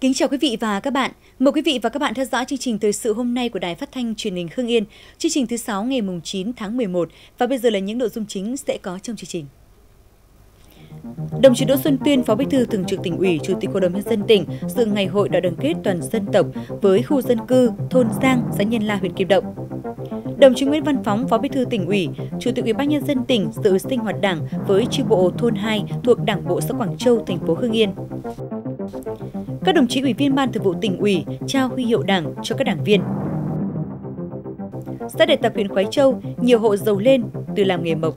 Kính chào quý vị và các bạn. Mời quý vị và các bạn theo dõi chương trình thời sự hôm nay của Đài Phát thanh Truyền hình Hưng Yên, chương trình thứ 6 ngày mùng 9 tháng 11 và bây giờ là những nội dung chính sẽ có trong chương trình. Đồng chí Đỗ Xuân Tuyên, Phó Bí thư Thường trực Tỉnh ủy, Chủ tịch Hội đồng nhân dân tỉnh dự ngày hội đại đoàn kết toàn dân tộc với khu dân cư thôn Giang, xã Nhân La, huyện Kim Động. Đồng chí Nguyễn Văn Phóng, Phó Bí thư tỉnh ủy, Chủ tịch Ủy ban nhân dân tỉnh dự sinh hoạt Đảng với chi bộ thôn 2 thuộc Đảng bộ xã Quảng Châu, thành phố Hưng Yên. Các đồng chí ủy viên Ban Thường vụ tỉnh ủy trao huy hiệu Đảng cho các đảng viên. Xã Đề Tập huyện Khói Châu, nhiều hộ giàu lên từ làm nghề mộc.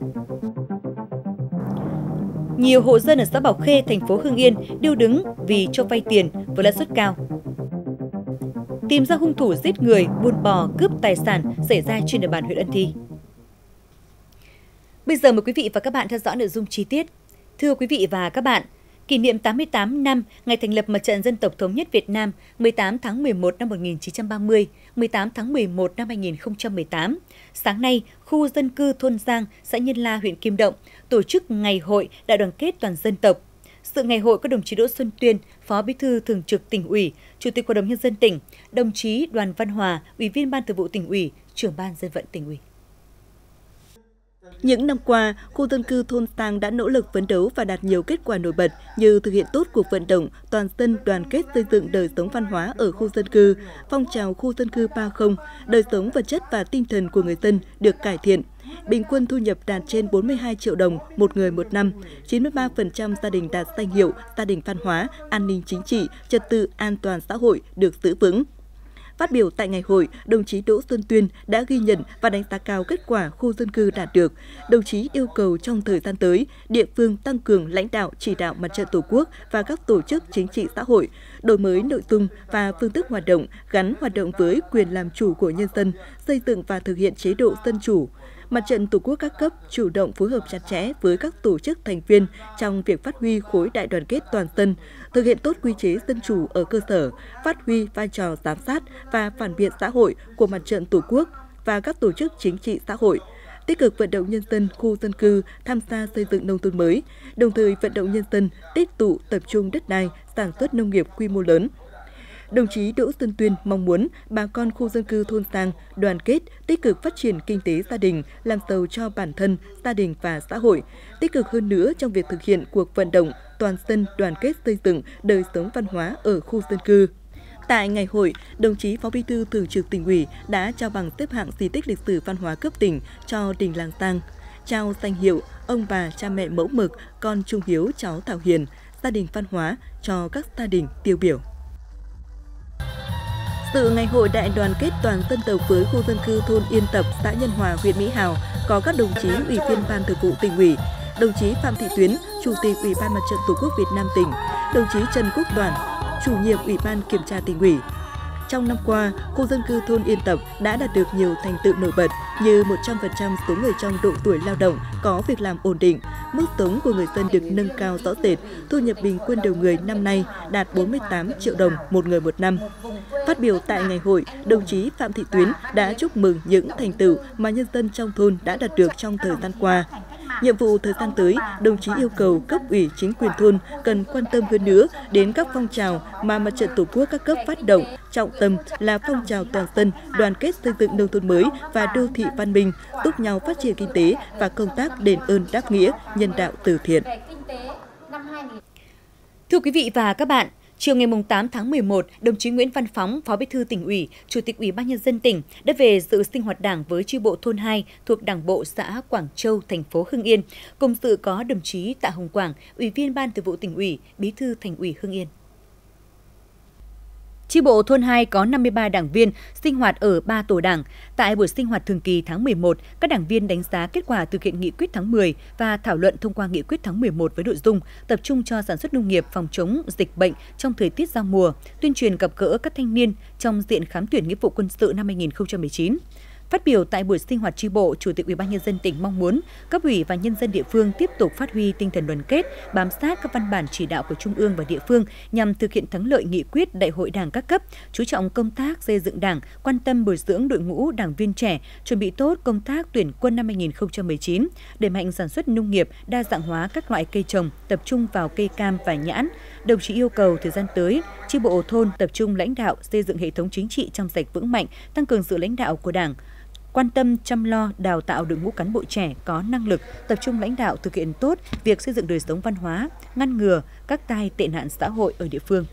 Nhiều hộ dân ở xã Bảo Khê, thành phố Hưng Yên điêu đứng vì cho vay tiền với lãi suất cao. Tìm ra hung thủ giết người, buôn bò, cướp tài sản xảy ra trên địa bàn huyện Ân Thi. Bây giờ mời quý vị và các bạn theo dõi nội dung chi tiết. Thưa quý vị và các bạn, kỷ niệm 88 năm ngày thành lập Mặt trận Dân tộc Thống nhất Việt Nam 18 tháng 11 năm 1930, 18 tháng 11 năm 2018. Sáng nay, khu dân cư thôn Giang, xã Nhân La, huyện Kim Động tổ chức ngày hội đại đoàn kết toàn dân tộc. Sự ngày hội có đồng chí Đỗ Xuân Tuyên, Phó Bí thư Thường trực tỉnh ủy, Chủ tịch Hội đồng nhân dân tỉnh, đồng chí Đoàn Văn Hòa, Ủy viên Ban Thường vụ tỉnh ủy, trưởng ban dân vận tỉnh ủy. Những năm qua, khu dân cư thôn Sang đã nỗ lực phấn đấu và đạt nhiều kết quả nổi bật như thực hiện tốt cuộc vận động toàn dân đoàn kết xây dựng đời sống văn hóa ở khu dân cư, phong trào khu dân cư 30, đời sống vật chất và tinh thần của người dân được cải thiện. Bình quân thu nhập đạt trên 42 triệu đồng một người một năm, 93% gia đình đạt danh hiệu gia đình văn hóa, an ninh chính trị, trật tự an toàn xã hội được giữ vững. Phát biểu tại ngày hội, đồng chí Đỗ Xuân Tuyên đã ghi nhận và đánh giá cao kết quả khu dân cư đạt được. Đồng chí yêu cầu trong thời gian tới, địa phương tăng cường lãnh đạo chỉ đạo mặt trận Tổ quốc và các tổ chức chính trị xã hội, đổi mới nội dung và phương thức hoạt động gắn hoạt động với quyền làm chủ của nhân dân, xây dựng và thực hiện chế độ dân chủ, Mặt trận Tổ quốc các cấp chủ động phối hợp chặt chẽ với các tổ chức thành viên trong việc phát huy khối đại đoàn kết toàn dân, thực hiện tốt quy chế dân chủ ở cơ sở, phát huy vai trò giám sát và phản biện xã hội của mặt trận Tổ quốc và các tổ chức chính trị xã hội, tích cực vận động nhân dân khu dân cư tham gia xây dựng nông thôn mới, đồng thời vận động nhân dân tích tụ tập trung đất đai, sản xuất nông nghiệp quy mô lớn, Đồng chí Đỗ Xuân Tuyên mong muốn bà con khu dân cư thôn Sang đoàn kết, tích cực phát triển kinh tế gia đình, làm giàu cho bản thân, gia đình và xã hội, tích cực hơn nữa trong việc thực hiện cuộc vận động toàn dân đoàn kết xây dựng đời sống văn hóa ở khu dân cư. Tại ngày hội, đồng chí Phó Bí thư Thường trực tỉnh ủy đã trao bằng xếp hạng di tích lịch sử văn hóa cấp tỉnh cho đình Làng Tang, trao danh hiệu ông bà cha mẹ mẫu mực, con trung hiếu cháu Thảo Hiền, gia đình văn hóa cho các gia đình tiêu biểu. Dự ngày hội đại đoàn kết toàn dân tộc với khu dân cư thôn Yên Tập, xã Nhân Hòa, huyện Mỹ Hào có các đồng chí ủy viên ban thường vụ tỉnh ủy, đồng chí Phạm Thị Tuyến, Chủ tịch Ủy ban Mặt trận Tổ quốc Việt Nam tỉnh, đồng chí Trần Quốc Đoàn, chủ nhiệm Ủy ban Kiểm tra tỉnh ủy, trong năm qua, khu dân cư thôn Yên Tập đã đạt được nhiều thành tựu nổi bật như 100% số người trong độ tuổi lao động có việc làm ổn định, mức sống của người dân được nâng cao rõ rệt, thu nhập bình quân đầu người năm nay đạt 48 triệu đồng một người một năm. Phát biểu tại ngày hội, đồng chí Phạm Thị Tuyến đã chúc mừng những thành tựu mà nhân dân trong thôn đã đạt được trong thời gian qua. Nhiệm vụ thời gian tới, đồng chí yêu cầu cấp ủy chính quyền thôn cần quan tâm hơn nữa đến các phong trào mà mặt trận Tổ quốc các cấp phát động, trọng tâm là phong trào toàn dân đoàn kết xây dựng nông thôn mới và đô thị văn minh, giúp nhau phát triển kinh tế và công tác đền ơn đáp nghĩa, nhân đạo từ thiện. Thưa quý vị và các bạn, Chiều ngày 8 tháng 11, đồng chí Nguyễn Văn Phóng, Phó Bí thư tỉnh ủy, Chủ tịch Ủy ban nhân dân tỉnh đã về dự sinh hoạt Đảng với chi bộ thôn 2 thuộc Đảng bộ xã Quảng Châu, thành phố Hưng Yên. Cùng dự có đồng chí Tạ Hồng Quảng, Ủy viên Ban Thường vụ tỉnh ủy, Bí thư Thành ủy Hưng Yên. Chi bộ thôn 2 có 53 đảng viên sinh hoạt ở 3 tổ đảng. Tại buổi sinh hoạt thường kỳ tháng 11, các đảng viên đánh giá kết quả thực hiện nghị quyết tháng 10 và thảo luận thông qua nghị quyết tháng 11 với nội dung tập trung cho sản xuất nông nghiệp phòng chống dịch bệnh trong thời tiết giao mùa, tuyên truyền gặp gỡ các thanh niên trong diện khám tuyển nghĩa vụ quân sự năm 2019. Phát biểu tại buổi sinh hoạt tri bộ, Chủ tịch Ủy ban nhân dân tỉnh mong muốn cấp ủy và nhân dân địa phương tiếp tục phát huy tinh thần đoàn kết, bám sát các văn bản chỉ đạo của trung ương và địa phương nhằm thực hiện thắng lợi nghị quyết Đại hội Đảng các cấp, chú trọng công tác xây dựng Đảng, quan tâm bồi dưỡng đội ngũ đảng viên trẻ, chuẩn bị tốt công tác tuyển quân năm 2019, đẩy mạnh sản xuất nông nghiệp, đa dạng hóa các loại cây trồng, tập trung vào cây cam và nhãn. Đồng chí yêu cầu thời gian tới, chi bộ thôn tập trung lãnh đạo xây dựng hệ thống chính trị trong sạch vững mạnh, tăng cường sự lãnh đạo của Đảng, quan tâm chăm lo đào tạo đội ngũ cán bộ trẻ có năng lực, tập trung lãnh đạo thực hiện tốt việc xây dựng đời sống văn hóa, ngăn ngừa các tai tệ nạn xã hội ở địa phương.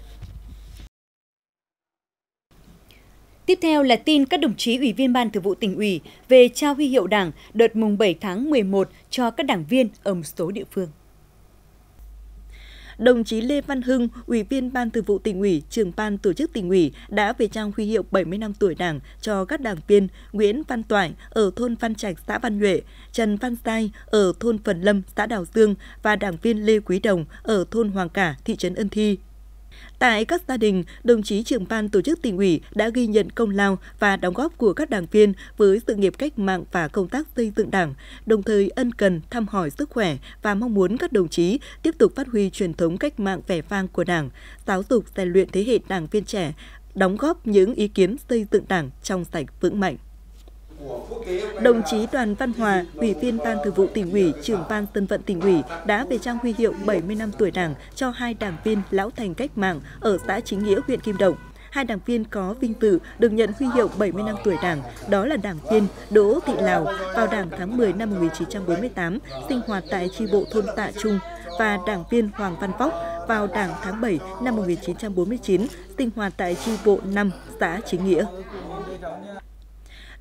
Tiếp theo là tin các đồng chí Ủy viên Ban Thường vụ tỉnh ủy về trao huy hiệu Đảng đợt mùng 7 tháng 11 cho các đảng viên ở một số địa phương. Đồng chí Lê Văn Hưng, Ủy viên Ban Thường vụ tỉnh ủy, trưởng ban tổ chức tỉnh ủy đã về trao huy hiệu 70 năm tuổi Đảng cho các đảng viên Nguyễn Văn Toại ở thôn Văn Trạch, xã Văn Nhuệ, Trần Văn Sai ở thôn Phần Lâm, xã Đào Dương và đảng viên Lê Quý Đồng ở thôn Hoàng Cả, thị trấn Ân Thi. Tại các gia đình, đồng chí trưởng ban tổ chức tỉnh ủy đã ghi nhận công lao và đóng góp của các đảng viên với sự nghiệp cách mạng và công tác xây dựng đảng, đồng thời ân cần thăm hỏi sức khỏe và mong muốn các đồng chí tiếp tục phát huy truyền thống cách mạng vẻ vang của đảng, giáo dục rèn luyện thế hệ đảng viên trẻ, đóng góp những ý kiến xây dựng đảng trong sạch vững mạnh. Đồng chí Đoàn Văn Hòa, Ủy viên Ban Thường vụ tỉnh ủy, trưởng ban Tân vận tỉnh ủy đã về trao huy hiệu 70 năm tuổi Đảng cho hai đảng viên lão thành cách mạng ở xã Chính Nghĩa, huyện Kim Động. Hai đảng viên có vinh dự được nhận huy hiệu 70 năm tuổi Đảng, đó là đảng viên Đỗ Thị Lào vào Đảng tháng 10 năm 1948, sinh hoạt tại tri bộ thôn Tạ Trung và đảng viên Hoàng Văn Vóc vào Đảng tháng 7 năm 1949, sinh hoạt tại tri bộ 5 xã Chính Nghĩa.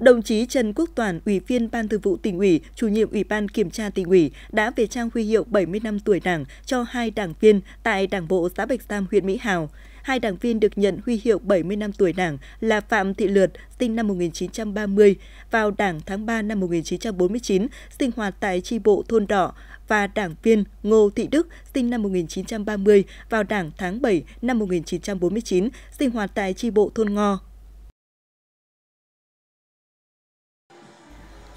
Đồng chí Trần Quốc Toàn, Ủy viên Ban Thường vụ tỉnh ủy, chủ nhiệm Ủy ban Kiểm tra tỉnh ủy đã về trao huy hiệu 70 năm tuổi Đảng cho hai đảng viên tại Đảng bộ xã Bạch Sam, huyện Mỹ Hào. Hai đảng viên được nhận huy hiệu 70 năm tuổi Đảng là Phạm Thị Lượt, sinh năm 1930, vào Đảng tháng 3 năm 1949, sinh hoạt tại tri bộ thôn Đỏ, và đảng viên Ngô Thị Đức, sinh năm 1930, vào Đảng tháng 7 năm 1949, sinh hoạt tại tri bộ thôn Ngo,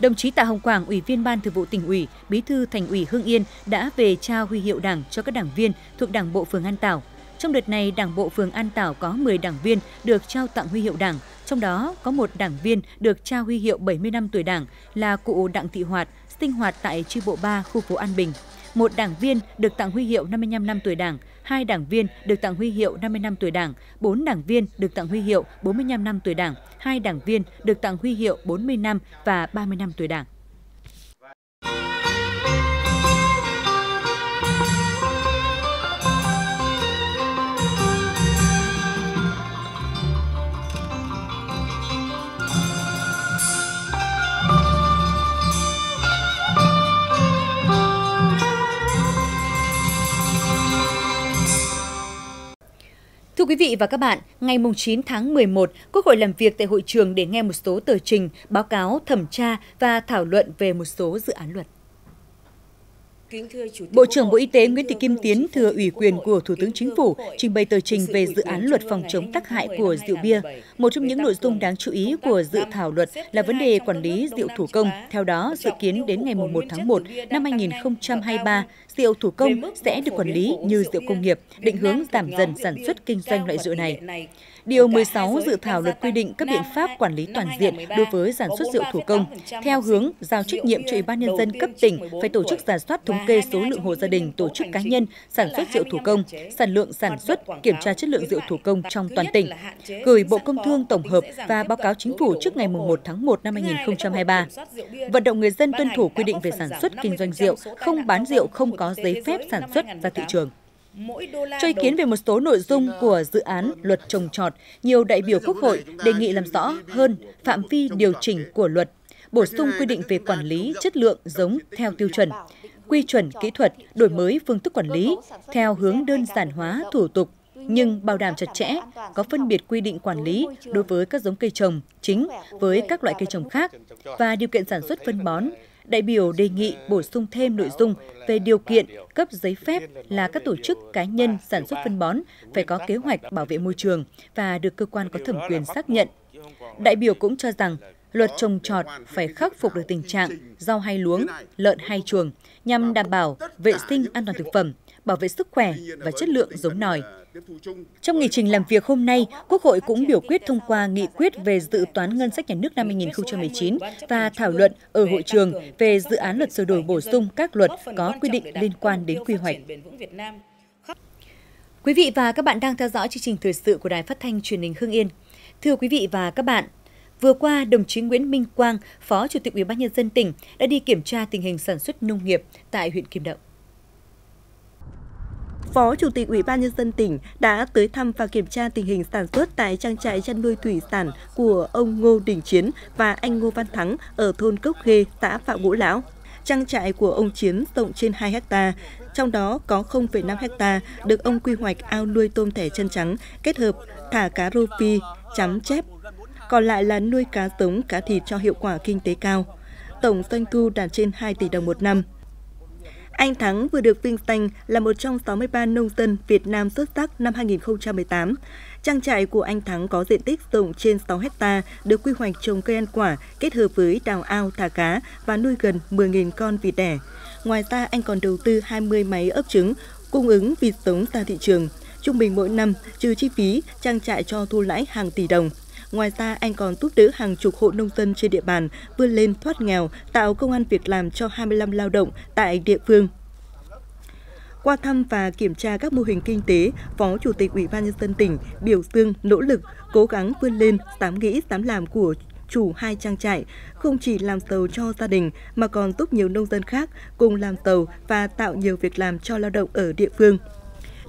Đồng chí Tạ Hồng Quảng, Ủy viên Ban Thường vụ tỉnh ủy, Bí thư Thành ủy Hưng Yên đã về trao huy hiệu Đảng cho các đảng viên thuộc Đảng bộ phường An Tảo. Trong đợt này, Đảng bộ phường An Tảo có 10 đảng viên được trao tặng huy hiệu Đảng, trong đó có một đảng viên được trao huy hiệu 70 năm tuổi Đảng là cụ Đặng Thị Hoạt, sinh hoạt tại chi bộ 3 khu phố An Bình một đảng viên được tặng huy hiệu 55 năm tuổi Đảng, hai đảng viên được tặng huy hiệu 50 năm tuổi Đảng, bốn đảng viên được tặng huy hiệu 45 năm tuổi Đảng, hai đảng viên được tặng huy hiệu 40 năm và 30 năm tuổi Đảng. Quý vị và các bạn, ngày 9 tháng 11, Quốc hội làm việc tại hội trường để nghe một số tờ trình, báo cáo, thẩm tra và thảo luận về một số dự án luật. Bộ trưởng Bộ Y tế Nguyễn Thị Kim Tiến thừa ủy quyền của Thủ tướng Chính phủ trình bày tờ trình về dự án luật phòng chống tác hại của rượu bia. Một trong những nội dung đáng chú ý của dự thảo luật là vấn đề quản lý rượu thủ công. Theo đó, dự kiến đến ngày 1 tháng 1 năm 2023, rượu thủ công sẽ được quản lý như rượu công nghiệp, định hướng giảm dần sản xuất kinh doanh loại rượu này. Điều 16 dự thảo luật quy định các biện pháp quản lý toàn diện đối với sản xuất rượu thủ công, theo hướng giao trách nhiệm cho Ủy ban Nhân dân cấp tỉnh phải tổ chức giả soát thống kê số lượng hộ gia đình, tổ chức cá nhân sản xuất rượu thủ công, sản lượng sản xuất, kiểm tra chất lượng rượu thủ công trong toàn tỉnh, gửi Bộ Công Thương tổng hợp và báo cáo chính phủ trước ngày 1 tháng 1 năm 2023. Vận động người dân tuân thủ quy định về sản xuất kinh doanh rượu, không bán rượu không có giấy phép sản xuất ra thị trường. Cho ý kiến về một số nội dung của dự án luật trồng trọt, nhiều đại biểu Quốc hội đề nghị làm rõ hơn phạm vi điều chỉnh của luật, bổ sung quy định về quản lý chất lượng giống theo tiêu chuẩn, quy chuẩn kỹ thuật, đổi mới phương thức quản lý theo hướng đơn giản hóa thủ tục, nhưng bảo đảm chặt chẽ, có phân biệt quy định quản lý đối với các giống cây trồng chính với các loại cây trồng khác và điều kiện sản xuất phân bón, đại biểu đề nghị bổ sung thêm nội dung về điều kiện cấp giấy phép là các tổ chức cá nhân sản xuất phân bón phải có kế hoạch bảo vệ môi trường và được cơ quan có thẩm quyền xác nhận. Đại biểu cũng cho rằng luật trồng trọt phải khắc phục được tình trạng rau hay luống, lợn hay chuồng nhằm đảm bảo vệ sinh an toàn thực phẩm, bảo vệ sức khỏe và chất lượng giống nòi. Trong nghị trình làm việc hôm nay, Quốc hội cũng biểu quyết thông qua nghị quyết về dự toán ngân sách nhà nước năm 2019 và thảo luận ở hội trường về dự án luật sửa đổi bổ sung các luật có quy định liên quan đến quy hoạch. Quý vị và các bạn đang theo dõi chương trình thời sự của Đài Phát thanh Truyền hình Hưng Yên. Thưa quý vị và các bạn, vừa qua đồng chí Nguyễn Minh Quang, Phó Chủ tịch Ủy ban nhân dân tỉnh đã đi kiểm tra tình hình sản xuất nông nghiệp tại huyện Kim Động. Phó Chủ tịch Ủy ban nhân dân tỉnh đã tới thăm và kiểm tra tình hình sản xuất tại trang trại chăn nuôi thủy sản của ông Ngô Đình Chiến và anh Ngô Văn Thắng ở thôn Cốc Khê, xã Phạm Ngũ Lão. Trang trại của ông Chiến rộng trên 2 hecta, trong đó có 0,5 hecta được ông quy hoạch ao nuôi tôm thẻ chân trắng kết hợp thả cá rô phi, chấm chép. Còn lại là nuôi cá giống, cá thịt cho hiệu quả kinh tế cao. Tổng doanh thu đạt trên 2 tỷ đồng một năm. Anh Thắng vừa được vinh danh là một trong 63 nông dân Việt Nam xuất sắc năm 2018. Trang trại của anh Thắng có diện tích rộng trên 6 hecta, được quy hoạch trồng cây ăn quả, kết hợp với đào ao thả cá và nuôi gần 10.000 con vịt đẻ. Ngoài ra, anh còn đầu tư 20 máy ấp trứng, cung ứng vịt giống ra thị trường. Trung bình mỗi năm, trừ chi phí, trang trại cho thu lãi hàng tỷ đồng. Ngoài ra, anh còn giúp đỡ hàng chục hộ nông dân trên địa bàn vươn lên thoát nghèo, tạo công an việc làm cho 25 lao động tại địa phương. Qua thăm và kiểm tra các mô hình kinh tế, Phó Chủ tịch Ủy ban nhân dân tỉnh biểu dương nỗ lực, cố gắng vươn lên, dám nghĩ, dám làm của chủ hai trang trại, không chỉ làm giàu cho gia đình mà còn giúp nhiều nông dân khác cùng làm giàu và tạo nhiều việc làm cho lao động ở địa phương.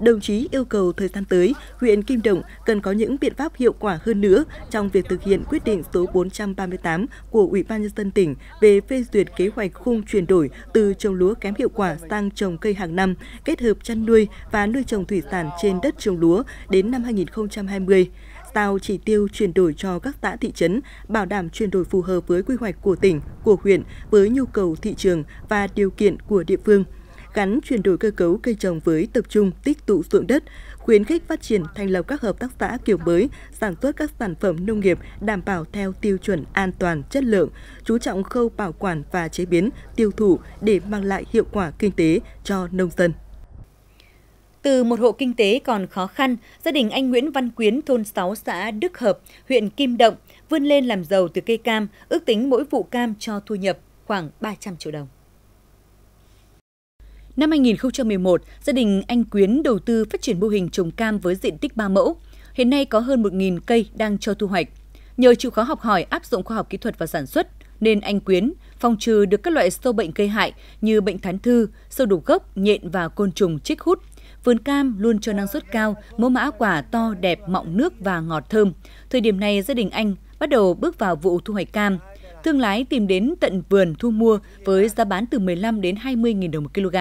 Đồng chí yêu cầu thời gian tới, huyện Kim Động cần có những biện pháp hiệu quả hơn nữa trong việc thực hiện quyết định số 438 của Ủy ban nhân dân tỉnh về phê duyệt kế hoạch khung chuyển đổi từ trồng lúa kém hiệu quả sang trồng cây hàng năm, kết hợp chăn nuôi và nuôi trồng thủy sản trên đất trồng lúa đến năm 2020 tạo chỉ tiêu chuyển đổi cho các xã thị trấn, bảo đảm chuyển đổi phù hợp với quy hoạch của tỉnh, của huyện với nhu cầu thị trường và điều kiện của địa phương gắn chuyển đổi cơ cấu cây trồng với tập trung tích tụ ruộng đất, khuyến khích phát triển thành lập các hợp tác xã kiểu mới, sản xuất các sản phẩm nông nghiệp đảm bảo theo tiêu chuẩn an toàn, chất lượng, chú trọng khâu bảo quản và chế biến, tiêu thụ để mang lại hiệu quả kinh tế cho nông dân. Từ một hộ kinh tế còn khó khăn, gia đình anh Nguyễn Văn Quyến, thôn 6 xã Đức Hợp, huyện Kim Động, vươn lên làm giàu từ cây cam, ước tính mỗi vụ cam cho thu nhập khoảng 300 triệu đồng. Năm 2011, gia đình anh Quyến đầu tư phát triển mô hình trồng cam với diện tích 3 mẫu. Hiện nay có hơn 1.000 cây đang cho thu hoạch. Nhờ chịu khó học hỏi áp dụng khoa học kỹ thuật và sản xuất, nên anh Quyến phòng trừ được các loại sâu bệnh gây hại như bệnh thán thư, sâu đục gốc, nhện và côn trùng chích hút. Vườn cam luôn cho năng suất cao, mẫu mã quả to, đẹp, mọng nước và ngọt thơm. Thời điểm này, gia đình anh bắt đầu bước vào vụ thu hoạch cam. Thương lái tìm đến tận vườn thu mua với giá bán từ 15 đến 20 000 đồng một kg.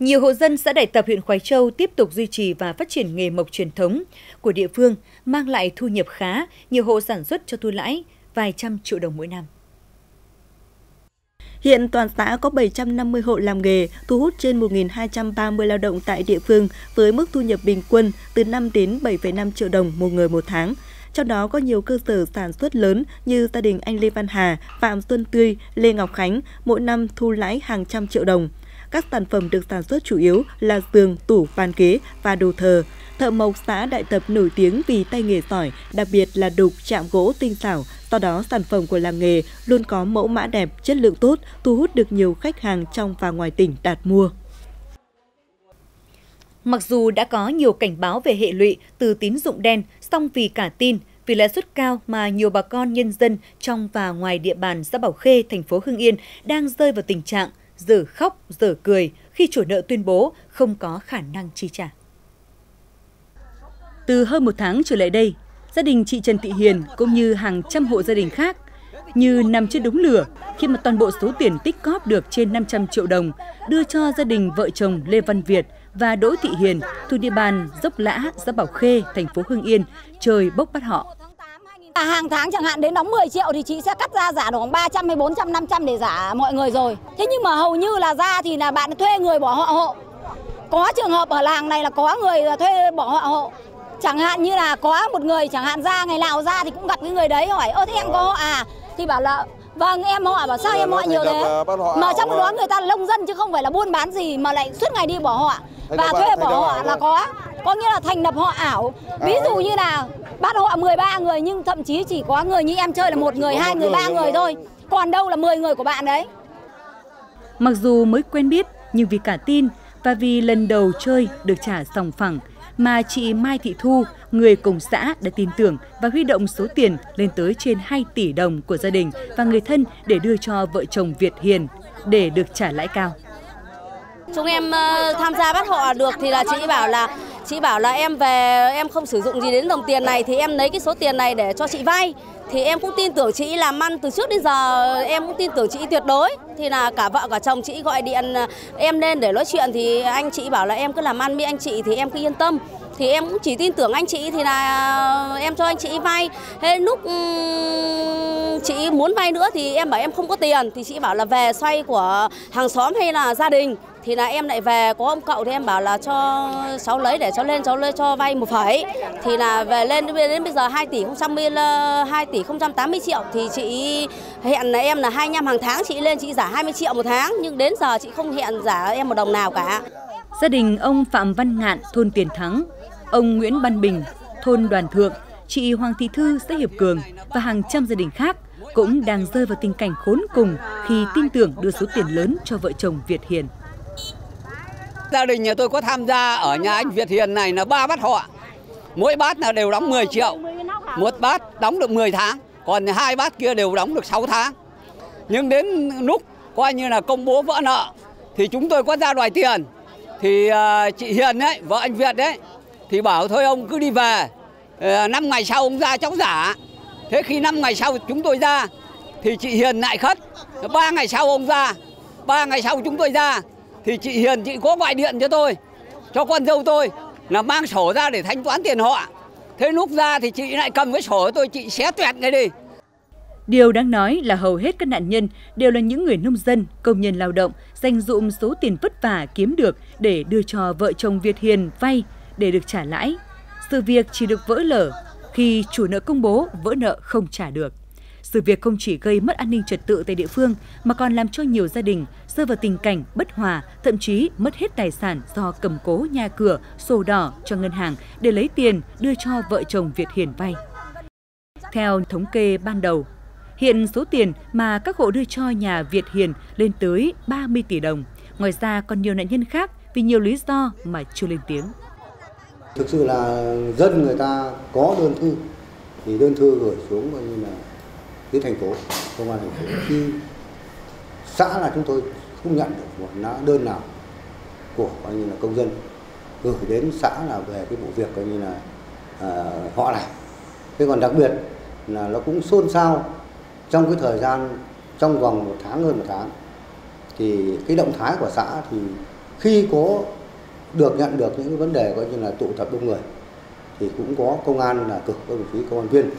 Nhiều hộ dân xã Đại Tập huyện Khoái Châu tiếp tục duy trì và phát triển nghề mộc truyền thống của địa phương, mang lại thu nhập khá, nhiều hộ sản xuất cho thu lãi vài trăm triệu đồng mỗi năm. Hiện toàn xã có 750 hộ làm nghề, thu hút trên 1.230 lao động tại địa phương với mức thu nhập bình quân từ 5 đến 7,5 triệu đồng một người một tháng. Trong đó có nhiều cơ sở sản xuất lớn như gia đình anh Lê Văn Hà, Phạm Xuân Tươi, Lê Ngọc Khánh, mỗi năm thu lãi hàng trăm triệu đồng. Các sản phẩm được sản xuất chủ yếu là giường, tủ, bàn ghế và đồ thờ. Thợ mộc xã Đại Tập nổi tiếng vì tay nghề giỏi, đặc biệt là đục, chạm gỗ tinh xảo. Do đó, sản phẩm của làng nghề luôn có mẫu mã đẹp, chất lượng tốt, thu hút được nhiều khách hàng trong và ngoài tỉnh đặt mua. Mặc dù đã có nhiều cảnh báo về hệ lụy từ tín dụng đen, song vì cả tin, vì lãi suất cao mà nhiều bà con nhân dân trong và ngoài địa bàn xã Bảo Khê, thành phố Hưng Yên đang rơi vào tình trạng giờ khóc, giờ cười khi chủ nợ tuyên bố không có khả năng chi trả. Từ hơn một tháng trở lại đây, gia đình chị Trần Thị Hiền cũng như hàng trăm hộ gia đình khác như nằm trên đống lửa khi mà toàn bộ số tiền tích cóp được trên 500 triệu đồng đưa cho gia đình vợ chồng Lê Văn Việt và Đỗ Thị Hiền thuộc địa bàn Dốc Lã, xã Bảo Khê, thành phố Hưng Yên, trời bốc bắt họ. À, hàng tháng chẳng hạn đến đóng 10 triệu thì chị sẽ cắt ra giả khoảng 300 hay 400, 500 để giả mọi người rồi. Thế nhưng mà hầu như là ra thì là bạn thuê người bỏ họ hộ. Có trường hợp ở làng này là có người thuê bỏ họ hộ. Chẳng hạn như là có một người chẳng hạn ra ngày nào ra thì cũng gặp cái người đấy hỏi ơ thế em có họ à? Thì bảo là Vâng, em họ bảo sao em họ nhiều thế? Mà trong đó người ta là lông dân chứ không phải là buôn bán gì Mà lại suốt ngày đi bỏ họ. Và thuê bỏ họ là có Có nghĩa là thành lập họ ảo Ví dụ như là bắt họ 13 người nhưng thậm chí chỉ có người như em chơi là một người, hai người, ba người thôi. Còn đâu là 10 người của bạn đấy. Mặc dù mới quen biết nhưng vì cả tin Và vì lần đầu chơi được trả sòng phẳng, mà chị Mai Thị Thu, người cùng xã đã tin tưởng và huy động số tiền lên tới trên 2 tỷ đồng của gia đình và người thân để đưa cho vợ chồng Việt Hiền để được trả lãi cao. Chúng em ờ, tham gia bắt họ được thì là chị bảo là chị bảo là em về, em không sử dụng gì đến đồng tiền này thì em lấy cái số tiền này để cho chị vay. Thì em cũng tin tưởng chị làm ăn từ trước đến giờ, em cũng tin tưởng chị tuyệt đối. Thì là cả vợ cả chồng chị gọi điện ờ, em lên để nói chuyện thì anh chị bảo là em cứ làm ăn với anh chị thì em cứ yên tâm thì em cũng chỉ tin tưởng anh chị thì là em cho anh chị vay. Thế lúc ừ, chị muốn vay nữa thì em bảo em không có tiền. Thì chị bảo là về xoay của hàng xóm hay là gia đình. Thì là em lại về có ông cậu thì em bảo là cho cháu lấy để cháu lên cháu lên cho vay một phẩy. Thì là về lên đến bây giờ 2 tỷ không trăm hai tỷ 080 triệu. Thì chị hẹn là em là 25 hàng tháng chị lên chị giả 20 triệu một tháng. Nhưng đến giờ chị không hẹn giả em một đồng nào cả. Gia đình ông Phạm Văn Ngạn, thôn Tiền Thắng, ông Nguyễn Văn Bình, thôn Đoàn Thượng, chị Hoàng Thị Thư, xã Hiệp Cường và hàng trăm gia đình khác cũng đang rơi vào tình cảnh khốn cùng khi tin tưởng đưa số tiền lớn cho vợ chồng Việt Hiền. Gia đình nhà tôi có tham gia ở nhà anh Việt Hiền này là ba bát họ. Mỗi bát là đều đóng 10 triệu. Một bát đóng được 10 tháng, còn hai bát kia đều đóng được 6 tháng. Nhưng đến lúc coi như là công bố vỡ nợ thì chúng tôi có ra đòi tiền. Thì à, chị Hiền ấy, vợ anh Việt đấy thì bảo thôi ông cứ đi về. Ờ, năm ngày sau ông ra cháu giả. Thế khi năm ngày sau chúng tôi ra thì chị Hiền lại khất. Ba ngày sau ông ra, ba ngày sau chúng tôi ra thì chị Hiền chị có gọi điện cho tôi cho con dâu tôi là mang sổ ra để thanh toán tiền họ thế lúc ra thì chị lại cầm cái sổ của tôi chị xé tuyệt ngay đi Điều đáng nói là hầu hết các nạn nhân đều là những người nông dân, công nhân lao động, dành dụm số tiền vất vả kiếm được để đưa cho vợ chồng Việt Hiền vay để được trả lãi. Sự việc chỉ được vỡ lở khi chủ nợ công bố vỡ nợ không trả được. Sự việc không chỉ gây mất an ninh trật tự tại địa phương mà còn làm cho nhiều gia đình rơi vào tình cảnh bất hòa, thậm chí mất hết tài sản do cầm cố nhà cửa, sổ đỏ cho ngân hàng để lấy tiền đưa cho vợ chồng Việt Hiền vay. Theo thống kê ban đầu, hiện số tiền mà các hộ đưa cho nhà Việt Hiền lên tới 30 tỷ đồng. Ngoài ra còn nhiều nạn nhân khác vì nhiều lý do mà chưa lên tiếng. Thực sự là dân người ta có đơn thư thì đơn thư gửi xuống coi như là phía thành phố công an thành phố. Khi xã là chúng tôi không nhận được một đơn nào của coi như là công dân. Gửi đến xã là về cái vụ việc coi như là à, họ này thế còn đặc biệt là nó cũng xôn xao trong cái thời gian trong vòng một tháng hơn một tháng thì cái động thái của xã thì khi có được nhận được những vấn đề coi như là tụ tập đông người thì cũng có công an là cử các đồng chí công an viên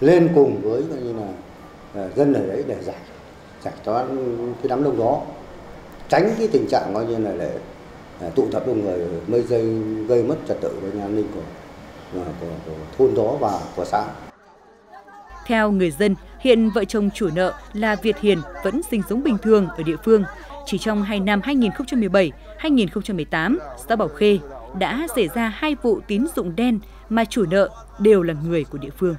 lên cùng với coi như là à, dân ở đấy để giải giải toán cái đám đông đó tránh cái tình trạng coi như là để à, tụ tập đông người mây dây gây mất trật tự và an ninh của, của, của, của thôn đó và của xã. Theo người dân, hiện vợ chồng chủ nợ là Việt Hiền vẫn sinh sống bình thường ở địa phương. Chỉ trong hai năm 2017-2018, xã Bảo Khê đã xảy ra hai vụ tín dụng đen mà chủ nợ đều là người của địa phương.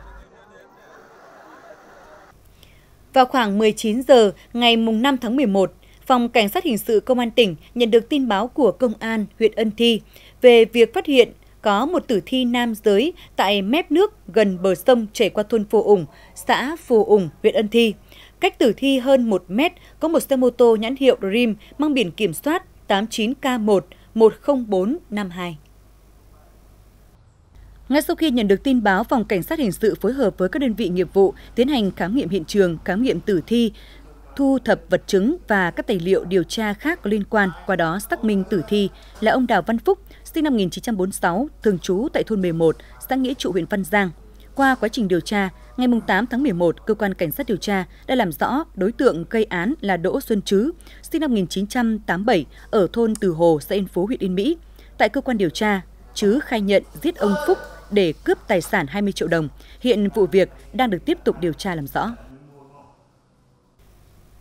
Vào khoảng 19 giờ ngày 5 tháng 11, Phòng Cảnh sát Hình sự Công an tỉnh nhận được tin báo của Công an huyện Ân Thi về việc phát hiện có một tử thi nam giới tại mép nước gần bờ sông chảy qua thôn Phù Ủng, xã Phù Ủng, huyện Ân Thi. Cách tử thi hơn 1 mét có một xe mô tô nhãn hiệu Dream mang biển kiểm soát 89K1 10452. Ngay sau khi nhận được tin báo, Phòng Cảnh sát Hình sự phối hợp với các đơn vị nghiệp vụ tiến hành khám nghiệm hiện trường, khám nghiệm tử thi, thu thập vật chứng và các tài liệu điều tra khác có liên quan, qua đó xác minh tử thi là ông Đào Văn Phúc, sinh năm 1946, thường trú tại thôn 11, xã Nghĩa Trụ, huyện Văn Giang. Qua quá trình điều tra, ngày 8 tháng 11, cơ quan cảnh sát điều tra đã làm rõ đối tượng gây án là Đỗ Xuân Trứ, sinh năm 1987, ở thôn Từ Hồ, xã Yên Phú, huyện Yên Mỹ. Tại cơ quan điều tra, Trứ khai nhận giết ông Phúc để cướp tài sản 20 triệu đồng. Hiện vụ việc đang được tiếp tục điều tra làm rõ.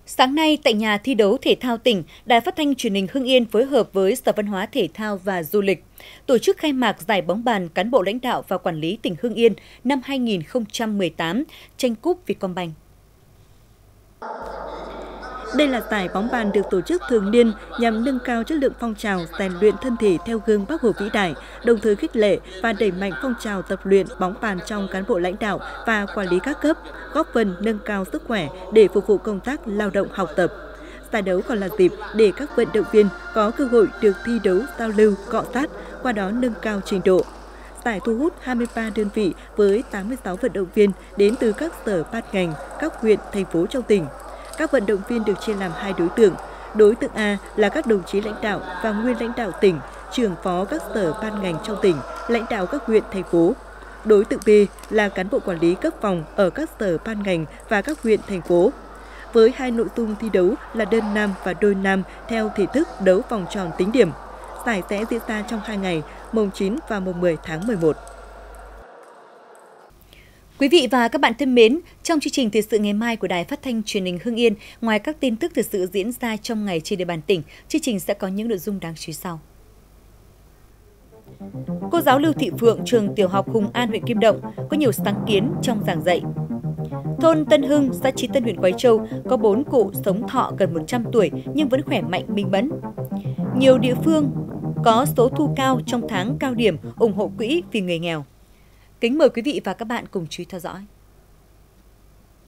Sáng nay, tại nhà thi đấu thể thao tỉnh, Đài Phát thanh Truyền hình Hưng Yên phối hợp với Sở Văn hóa Thể thao và Du lịch tổ chức khai mạc giải bóng bàn cán bộ lãnh đạo và quản lý tỉnh Hưng Yên năm 2018 tranh cúp Vietcombank. Đây là giải bóng bàn được tổ chức thường niên nhằm nâng cao chất lượng phong trào rèn luyện thân thể theo gương bác Hồ vĩ đại, đồng thời khích lệ và đẩy mạnh phong trào tập luyện bóng bàn trong cán bộ lãnh đạo và quản lý các cấp, góp phần nâng cao sức khỏe để phục vụ công tác lao động học tập. Giải đấu còn là dịp để các vận động viên có cơ hội được thi đấu giao lưu, cọ sát, qua đó nâng cao trình độ. Giải thu hút 23 đơn vị với 86 vận động viên đến từ các sở ban ngành, các huyện, thành phố trong tỉnh. Các vận động viên được chia làm hai đối tượng. Đối tượng A là các đồng chí lãnh đạo và nguyên lãnh đạo tỉnh, trưởng phó các sở ban ngành trong tỉnh, lãnh đạo các huyện, thành phố. Đối tượng B là cán bộ quản lý cấp phòng ở các sở ban ngành và các huyện, thành phố. Với hai nội dung thi đấu là đơn nam và đôi nam theo thể thức đấu vòng tròn tính điểm. Giải sẽ diễn ra trong hai ngày, mùng 9 và mùng 10 tháng 11. Quý vị và các bạn thân mến, trong chương trình thời sự ngày mai của Đài Phát thanh Truyền hình Hưng Yên, ngoài các tin tức thời sự diễn ra trong ngày trên địa bàn tỉnh, chương trình sẽ có những nội dung đáng chú ý sau. Cô giáo Lưu Thị Phượng, trường tiểu học Hùng An, huyện Kim Động có nhiều sáng kiến trong giảng dạy. Thôn Tân Hưng, xã Trí Tân, huyện Quái Châu có 4 cụ sống thọ gần 100 tuổi nhưng vẫn khỏe mạnh minh mẫn. Nhiều địa phương có số thu cao trong tháng cao điểm ủng hộ quỹ vì người nghèo. Kính mời quý vị và các bạn cùng chú ý theo dõi.